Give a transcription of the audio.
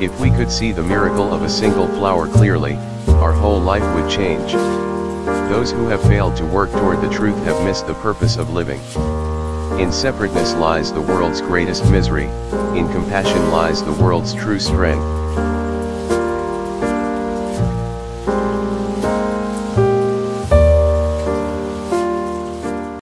If we could see the miracle of a single flower clearly, our whole life would change. Those who have failed to work toward the truth have missed the purpose of living. In separateness lies the world's greatest misery, in compassion lies the world's true strength.